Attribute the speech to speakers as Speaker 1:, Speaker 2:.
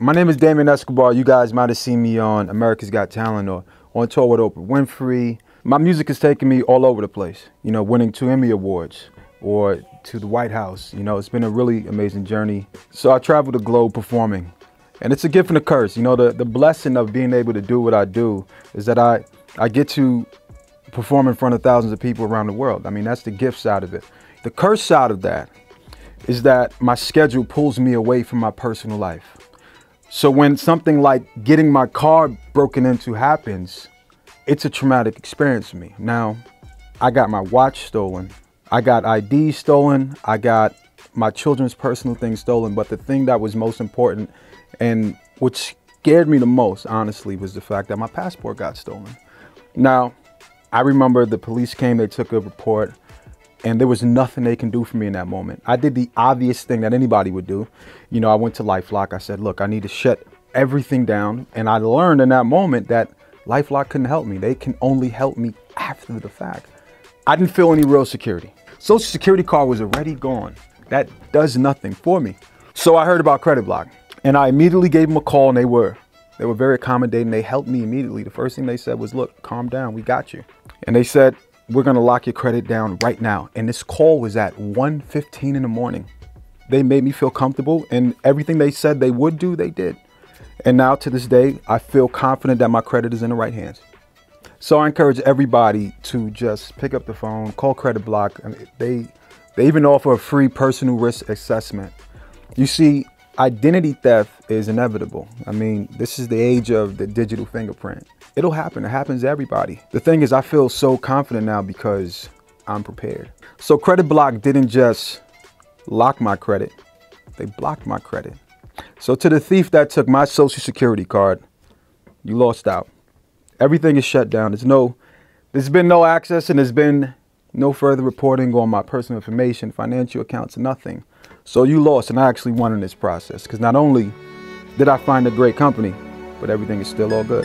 Speaker 1: My name is Damien Escobar. You guys might have seen me on America's Got Talent or on tour with Oprah Winfrey. My music has taken me all over the place, you know, winning two Emmy Awards or to the White House. You know, it's been a really amazing journey. So I travel the globe performing. And it's a gift and a curse. You know, the, the blessing of being able to do what I do is that I, I get to perform in front of thousands of people around the world. I mean, that's the gift side of it. The curse side of that is that my schedule pulls me away from my personal life. So when something like getting my car broken into happens, it's a traumatic experience for me. Now, I got my watch stolen. I got ID stolen. I got my children's personal things stolen. But the thing that was most important and what scared me the most, honestly, was the fact that my passport got stolen. Now, I remember the police came, they took a report and there was nothing they can do for me in that moment. I did the obvious thing that anybody would do. You know, I went to LifeLock. I said, look, I need to shut everything down. And I learned in that moment that LifeLock couldn't help me. They can only help me after the fact. I didn't feel any real security. Social security card was already gone. That does nothing for me. So I heard about Credit Block and I immediately gave them a call and they were, they were very accommodating. They helped me immediately. The first thing they said was, look, calm down. We got you. And they said, we're gonna lock your credit down right now. And this call was at 1.15 in the morning. They made me feel comfortable and everything they said they would do, they did. And now to this day, I feel confident that my credit is in the right hands. So I encourage everybody to just pick up the phone, call Credit Block. I mean, they, they even offer a free personal risk assessment. You see, identity theft is inevitable. I mean, this is the age of the digital fingerprint. It'll happen. It happens to everybody. The thing is, I feel so confident now because I'm prepared. So Credit Block didn't just lock my credit, they blocked my credit. So to the thief that took my social security card, you lost out. Everything is shut down. There's no, there's been no access and there's been no further reporting on my personal information, financial accounts, nothing. So you lost and I actually won in this process because not only did I find a great company, but everything is still all good.